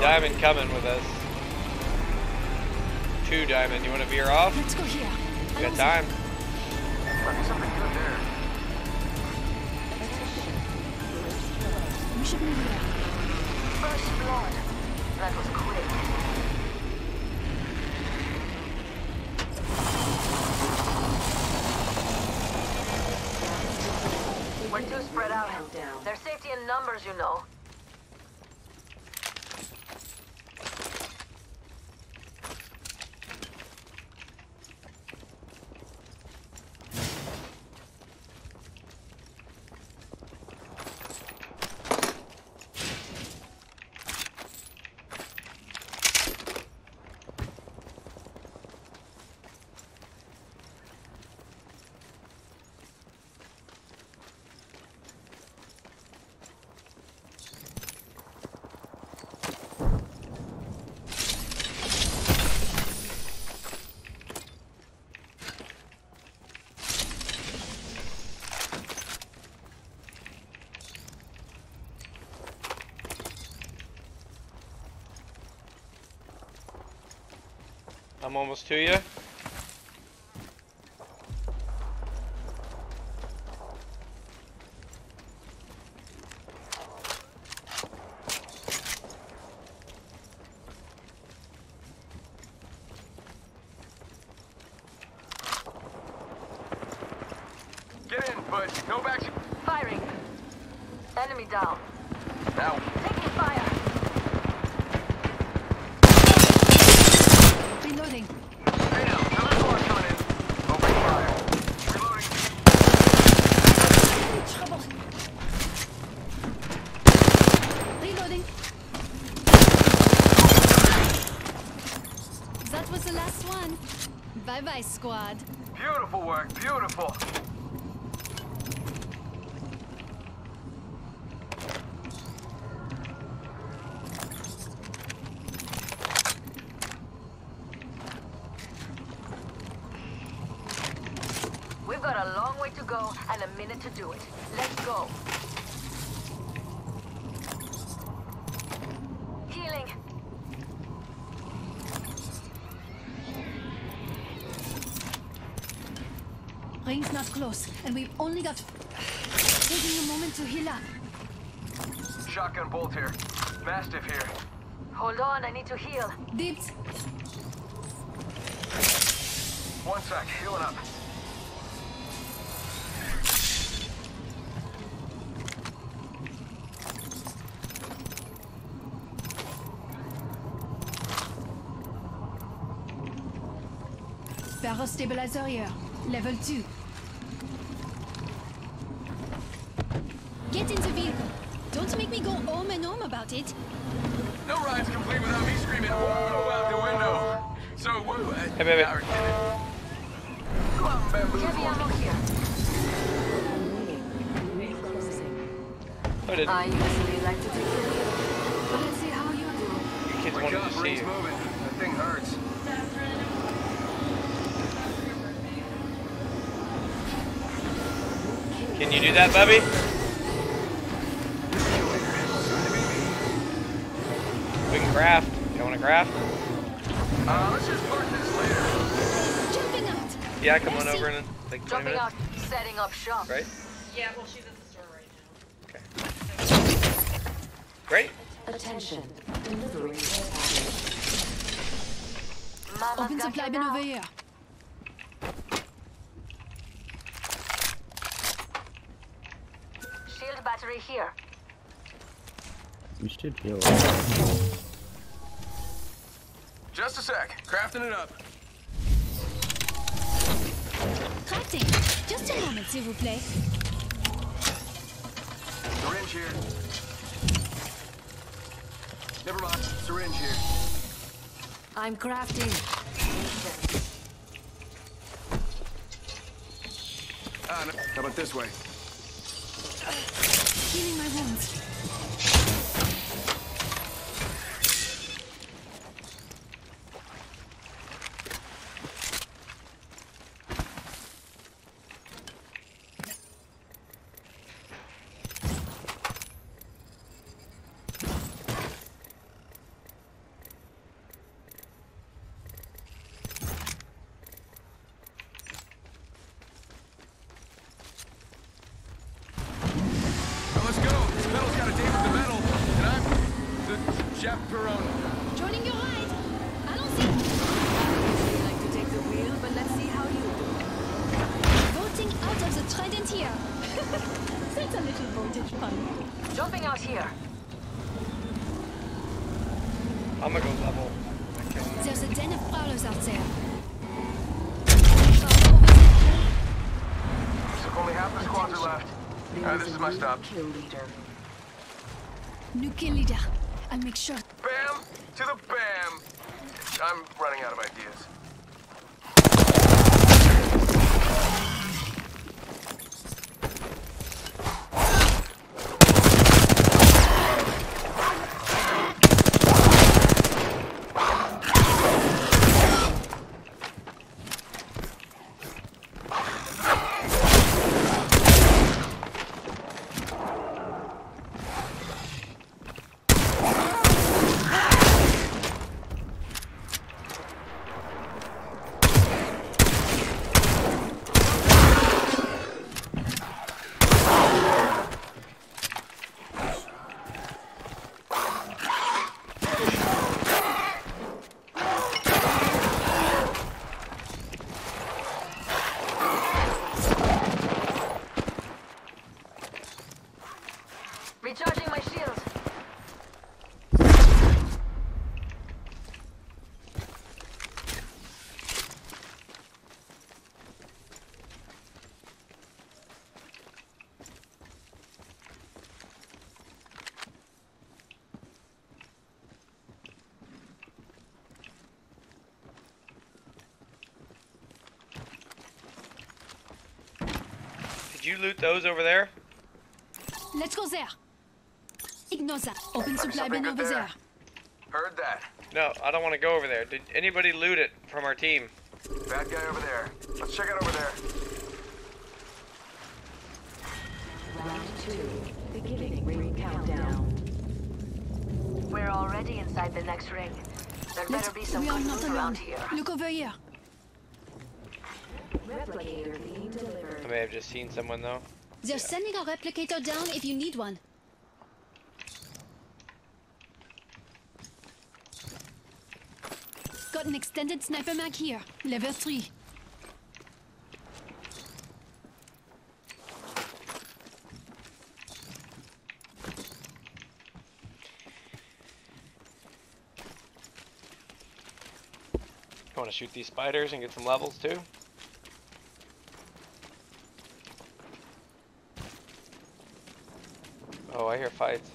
Got one spot. Diamond coming with us. Two diamond. You want to veer off? Let's go here. We got time. Might be something good there. We should move here. First blood. That was quick. We're too spread out. There's safety in numbers, you know. I'm almost to you. Get in, but no back. Firing. Enemy down. Now. Taking fire. Reloading. Stay down. Another squad coming in. Open fire. Reloading. Trouble. Reloading. That was the last one. Bye bye, squad. Beautiful work. Beautiful. We've got a long way to go and a minute to do it. Let's go. Healing. Ring's not close, and we've only got. Taking a moment to heal up. Shotgun bolt here. Mastiff here. Hold on, I need to heal. Dipped. One sec. Healing up. Barrel stabilizer here. Level 2. Get in the vehicle. Don't make me go home and home about it. No ride's complete without me screaming whoa out the window. So, whoa. Uh, Hey, baby. now we're kidding. Go out and bamboozle Heavy them. ammo here. I usually like to take the lead. But let's see how you do. You kids Wake wanted up, to see you. moving. That thing hurts. Can you do that, Bubby? We can craft. You want to craft? Uh, let's just park this later. Jumping out. Yeah, come on over in like 20 Jumping minutes. out, setting up shop. Right? Yeah, well, she's at the store right now. Okay. Great. Attention. Delivery Mama's Open got supply you bin over here. Shield battery here. We should heal. Just a sec. Crafting it up. Crafting. Just a moment, s'il vous plaît. Syringe here. Never mind. Syringe here. I'm crafting. Ah, no. How about this way? Healing my wounds. Metal's got a date with the metal, and I'm the chaperone. Joining your ride. I don't see. I like to take the wheel, but let's see how you do. Voting out of the trident here. That's a little voltage fun. Jumping here. I'm gonna go level. There's a den of prowlers out there. So only half the squads are left. Uh, this is my stop. Kill leader. New kill leader. I'll make sure. Bam to the bam. I'm running out of ideas. Recharging my shield. Did you loot those over there? Let's go there. Ignore that. Open supply bin over there. there. Heard that. No, I don't want to go over there. Did anybody loot it from our team? Bad guy over there. Let's check it over there. Round two. Beginning ring countdown. We're already inside the next ring. There Let's. better be some We are good not alone. around here. Look over here. Replicator being I delivered. May have just seen someone though. They're sending a replicator down if you need one. Got an extended sniper mag here. Level 3. You want to shoot these spiders and get some levels too? Oh, I hear fights.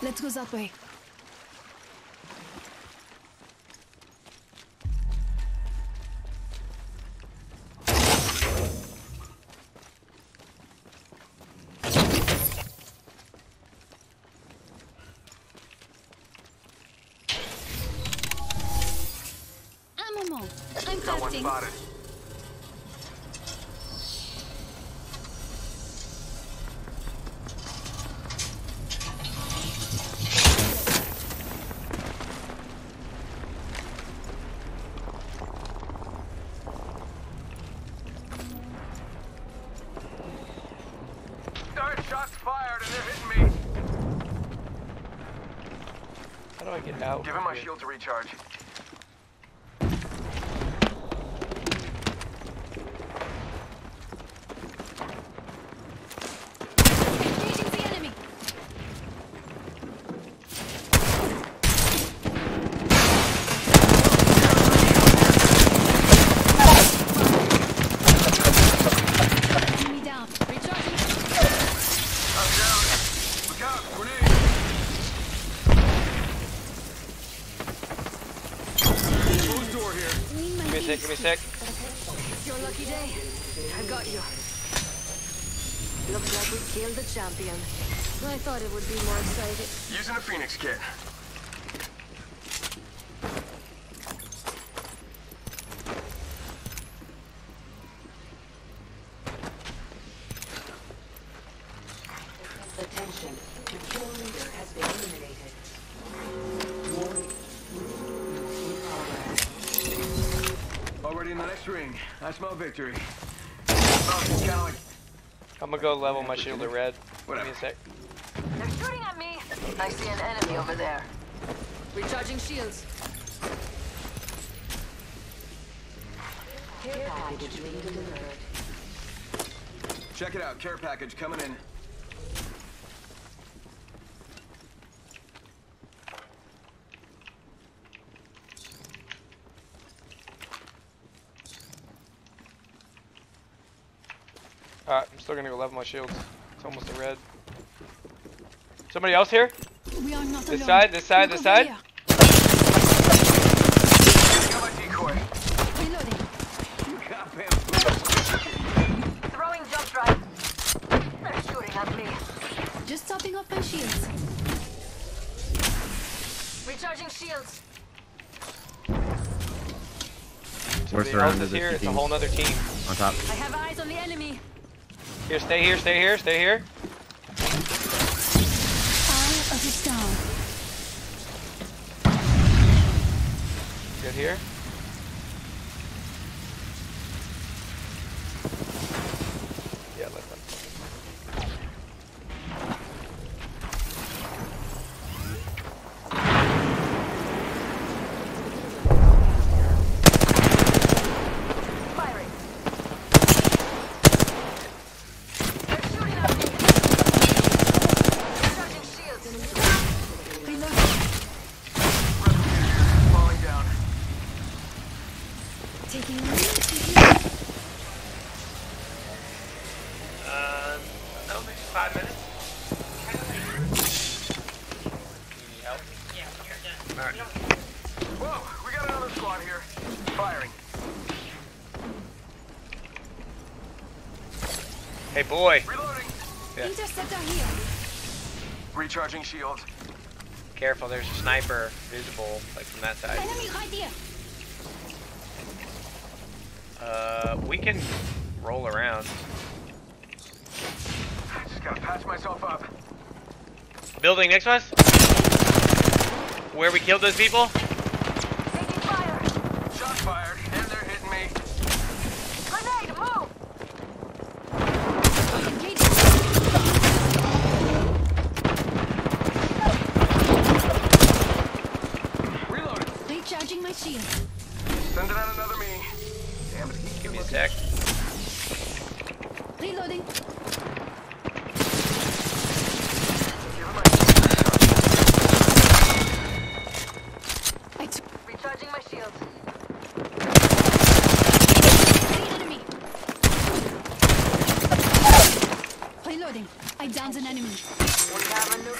Let's go that way. How do I get out? Give him my shield to recharge. Engaging the enemy. Enemy down. Recharging. I'm down. Look out, grenade. Closed door here. Need my Give me a sec, heat. give me a sec. It's your lucky day. I got you. Looks like we killed the champion. I thought it would be more exciting. Using a Phoenix kit. Attention. The kill leader has been eliminated. Already in the next ring. I smell victory. Oh, like I'm gonna go level my shield to red. Give me Whatever. a sec. They're shooting at me. I see an enemy over there. Recharging shields. Care package being delivered. Check it out, care package coming in. Alright, I'm still gonna go level my shields. It's almost a red. Somebody else here? We are not This alone. side, this side, Look this side? here. Got my decoy. Reloading. Goddamn. Throwing jump drive. They're shooting at me. Just topping off my shields. Recharging shields. We're Somebody else surrounded. is here. It's a whole nother team. on top. I have eyes on the enemy. Here, stay here, stay here, stay here. Here. Recharging shields. Careful, there's a sniper visible, like from that side. Enemy right here. Uh, we can roll around. Just gotta patch myself up. Building next to us? Where we killed those people? Taking fire. Shots fired, and they're hitting me. Grenade, move. Engaging. Reloading. Recharging my shield. Sending out another me. Damn it. Give me a sec. Reloading. Give him my I took Recharging my shields. the enemy. Reloading. I downed an enemy. We have a new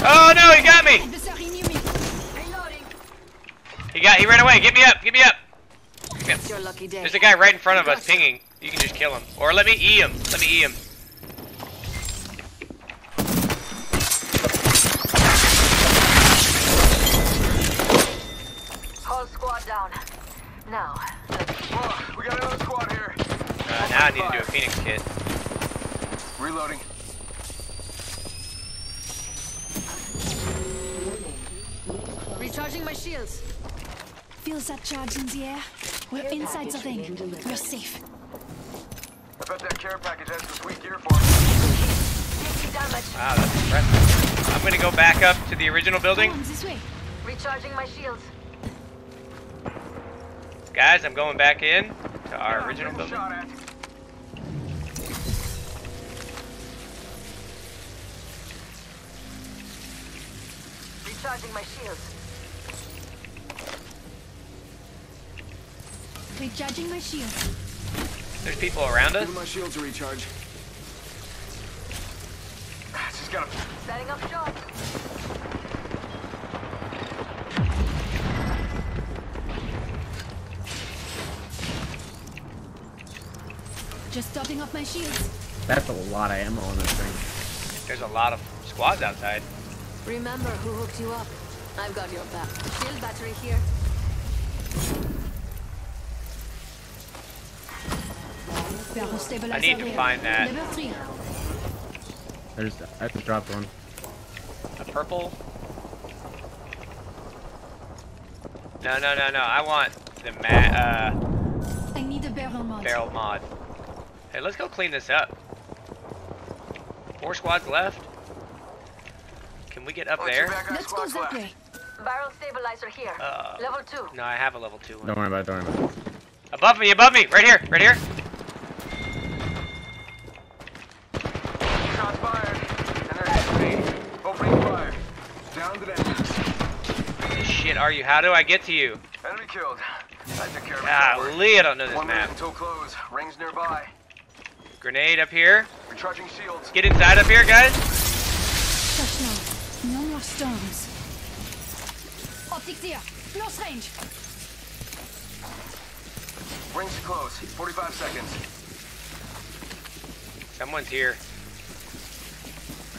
Oh no, he got me! Adversary near me. Reloading. He got, he ran away. Get me up, get me up. It's your lucky day. There's a guy right in front of us pinging. You can just kill him. Or let me E him. Let me E him. Whole squad down. Now, let's we got another squad here. Uh, now I need to do a Phoenix kit. Reloading. recharging my shields. Feels that charge in the air. We're inside the ring. We're safe. I bet that care package has some sweet gear for me. Taking damage. Wow, that's impressive. I'm gonna go back up to the original building. On, this way. Recharging my shields. Guys, I'm going back in to our original building. shot at. Recharging my shields. Recharging my shield. There's people around us. Giving my shield to recharge. Ah, just gotta Setting up shop. Just topping off my shields. That's a lot of ammo on this thing. There's a lot of squads outside. Remember who hooked you up. I've got your back. Shield battery here. Barrel stabilizer I need to find that. Level three. There's, I just dropped one. A purple. No, no, no, no. I want the ma uh, I need a barrel mod. barrel mod. Hey, let's go clean this up. Four squads left. Can we get up there? Let's go squads that way. Barrel stabilizer here. Uh, Level two. No, I have a level two one. Don't worry about it, don't worry about it. Above me, above me, right here, right here. Shots fired. And they're hitting me. Opening fire. Down to them. Shit, are you? How do I get to you? Enemy killed. I took care of it. Don't worry. Golly, I don't know this One minute map. until close. Rings nearby. Grenade up here. Recharging shields. Get inside up here, guys. Touch now. No more storms. Optics here. Close range. Rings close. 45 seconds. Someone's here.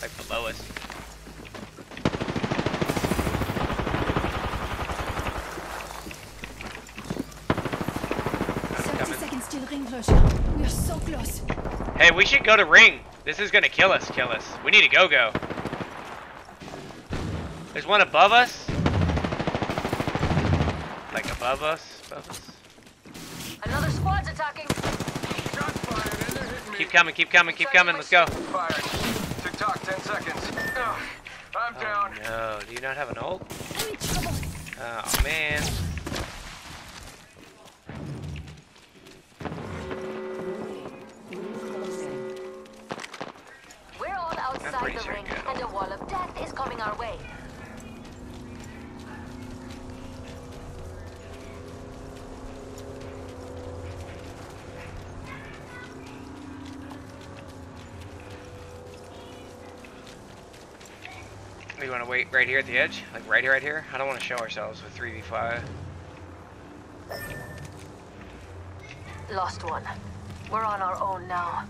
Like below us. I'm 30 coming. seconds till ring closure. We are so close. Hey, we should go to ring. This is gonna kill us, kill us. We need to go go. There's one above us. Like above us, above us. Another squad's attacking. Shots fired and they're hitting me. Keep coming, keep coming, keep coming. Let's go. Fired. Tick tock. 10 seconds. Ugh. I'm down. Oh no, do you not have an ult? I'm in trouble. Oh man. Outside the ring, I and a wall of death is coming our way. We want to wait right here at the edge, like right here, right here. I don't want to show ourselves with 3v5. Lost one. We're on our own now.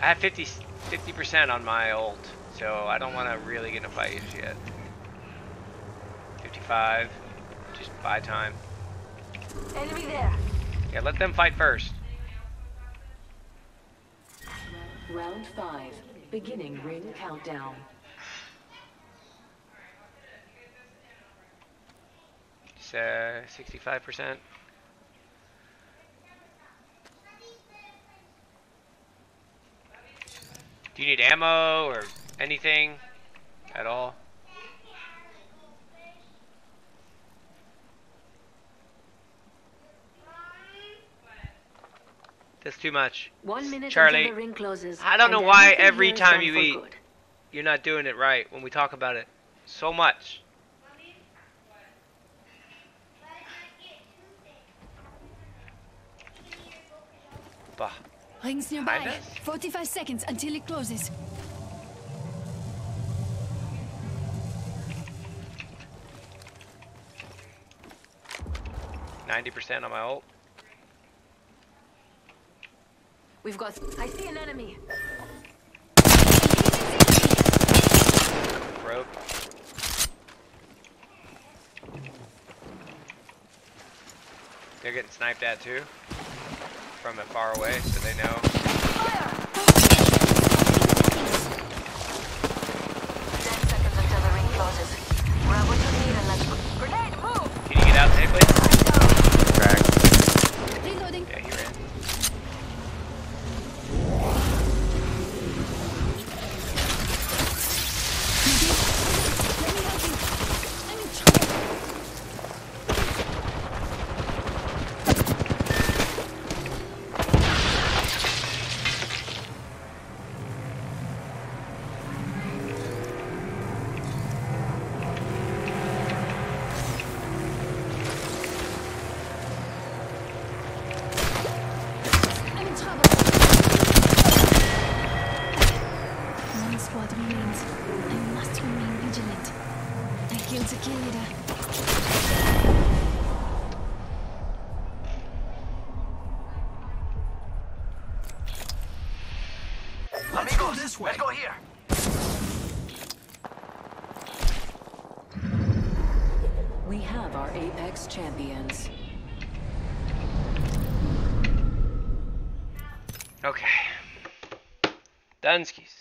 I have 50 percent on my ult, so I don't want to really get in a fight just yet. 55, just buy time. Enemy there. Yeah, let them fight first. Round five. Beginning ring countdown. It's uh, 65 Do you need ammo or anything at all? That's too much. One minute Charlie, the ring closes. I don't know why every time you eat- good. You're not doing it right when we talk about it so much. Bah. Rings nearby. Behind 45 seconds until it closes. Ninety percent on my ult. We've got. I see an enemy. Broke. They're getting sniped at too. From it far away, so they know. One remains. I must remain vigilant. I killed the kill leader. Let's go this way. Let's go here. We have our Apex champions. Okay. Dunskies.